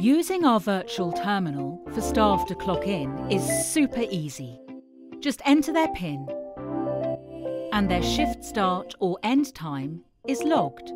Using our virtual terminal for staff to clock in is super easy. Just enter their PIN and their shift start or end time is logged.